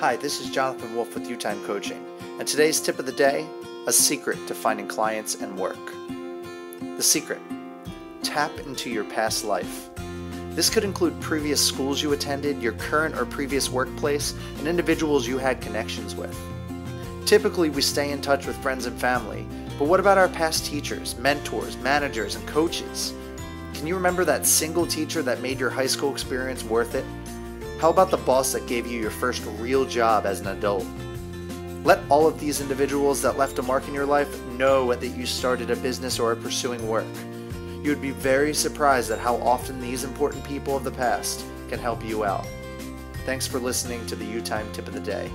Hi, this is Jonathan Wolf with YouTime Coaching, and today's tip of the day a secret to finding clients and work. The secret tap into your past life. This could include previous schools you attended, your current or previous workplace, and individuals you had connections with. Typically, we stay in touch with friends and family, but what about our past teachers, mentors, managers, and coaches? Can you remember that single teacher that made your high school experience worth it? How about the boss that gave you your first real job as an adult? Let all of these individuals that left a mark in your life know that you started a business or are pursuing work. You would be very surprised at how often these important people of the past can help you out. Thanks for listening to the YouTime Tip of the Day.